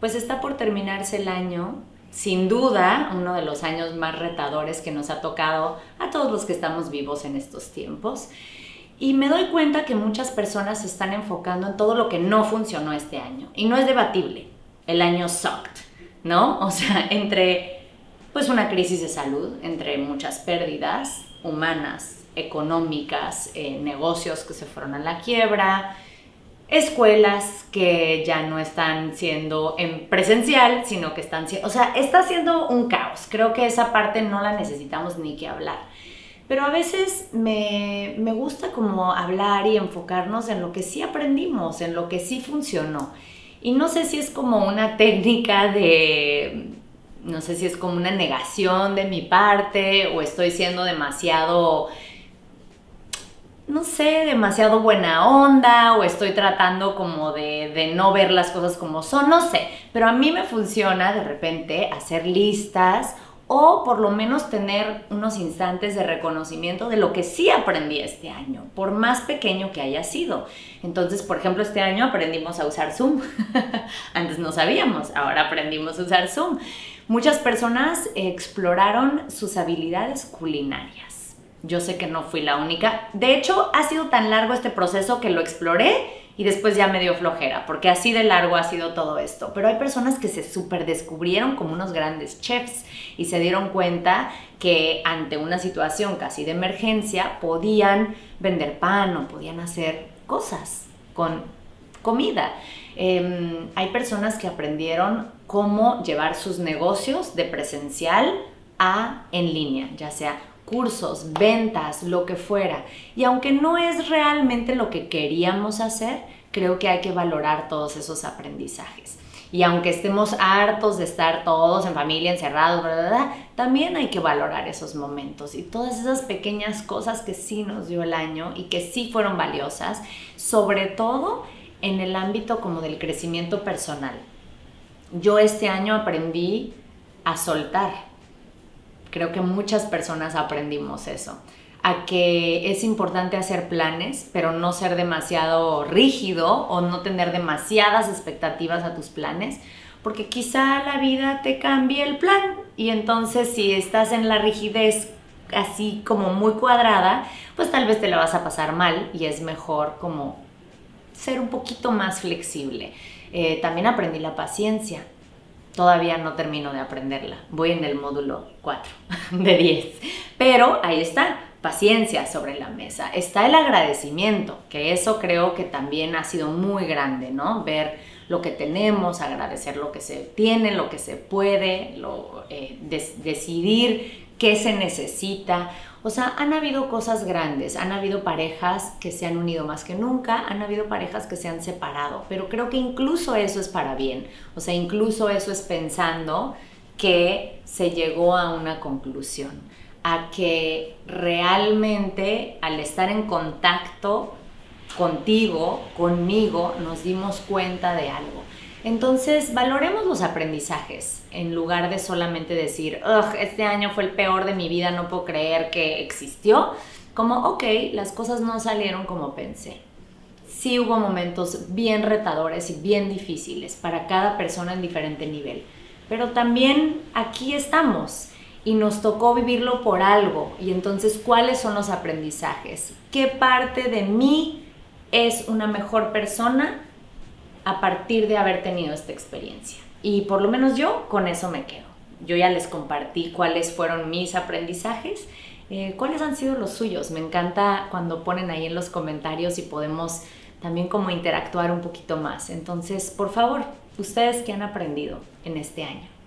pues está por terminarse el año. Sin duda, uno de los años más retadores que nos ha tocado a todos los que estamos vivos en estos tiempos. Y me doy cuenta que muchas personas se están enfocando en todo lo que no funcionó este año. Y no es debatible. El año sucked, ¿no? O sea, entre pues una crisis de salud, entre muchas pérdidas humanas, económicas, eh, negocios que se fueron a la quiebra, escuelas que ya no están siendo en presencial, sino que están siendo, o sea, está siendo un caos. Creo que esa parte no la necesitamos ni que hablar. Pero a veces me, me gusta como hablar y enfocarnos en lo que sí aprendimos, en lo que sí funcionó. Y no sé si es como una técnica de, no sé si es como una negación de mi parte o estoy siendo demasiado no sé, demasiado buena onda o estoy tratando como de, de, no ver las cosas como son, no sé, pero a mí me funciona de repente hacer listas o por lo menos tener unos instantes de reconocimiento de lo que sí aprendí este año, por más pequeño que haya sido. Entonces, por ejemplo, este año aprendimos a usar Zoom. Antes no sabíamos, ahora aprendimos a usar Zoom. Muchas personas exploraron sus habilidades culinarias yo sé que no fui la única. De hecho, ha sido tan largo este proceso que lo exploré y después ya me dio flojera, porque así de largo ha sido todo esto. Pero hay personas que se super descubrieron como unos grandes chefs y se dieron cuenta que ante una situación casi de emergencia podían vender pan o podían hacer cosas con comida. Em, hay personas que aprendieron cómo llevar sus negocios de presencial a en línea, ya sea cursos, ventas, lo que fuera. Y aunque no es realmente lo que queríamos hacer, creo que hay que valorar todos esos aprendizajes. Y aunque estemos hartos de estar todos en familia, encerrados, también hay que valorar esos momentos y todas esas pequeñas cosas que sí nos dio el año y que sí fueron valiosas, sobre todo en el ámbito como del crecimiento personal. Yo este año aprendí a soltar, Creo que muchas personas aprendimos eso, a que es importante hacer planes, pero no ser demasiado rígido o no tener demasiadas expectativas a tus planes, porque quizá la vida te cambie el plan y entonces si estás en la rigidez así como muy cuadrada, pues tal vez te la vas a pasar mal y es mejor como ser un poquito más flexible. Eh, también aprendí la paciencia todavía no termino de aprenderla. Voy en el módulo 4 de 10. Pero ahí está, paciencia sobre la mesa. Está el agradecimiento, que eso creo que también ha sido muy grande, ¿no? Ver lo que tenemos, agradecer lo que se tiene, lo que se puede, lo, eh, decidir qué se necesita. O sea, han habido cosas grandes, han habido parejas que se han unido más que nunca, han habido parejas que se han separado, pero creo que incluso eso es para bien. O sea, incluso eso es pensando que se llegó a una conclusión, a que realmente al estar en contacto contigo, conmigo, nos dimos cuenta de algo. Entonces, valoremos los aprendizajes en lugar de solamente decir, este año fue el peor de mi vida, no puedo creer que existió. Como, ok, las cosas no salieron como pensé. Sí hubo momentos bien retadores y bien difíciles para cada persona en diferente nivel. Pero también aquí estamos y nos tocó vivirlo por algo. Y entonces, ¿cuáles son los aprendizajes? ¿Qué parte de mí es una mejor persona a partir de haber tenido esta experiencia. Y por lo menos yo con eso me quedo. Yo ya les compartí cuáles fueron mis aprendizajes, eh, cuáles han sido los suyos. Me encanta cuando ponen ahí en los comentarios y podemos también como interactuar un poquito más. Entonces, por favor, ustedes qué han aprendido en este año.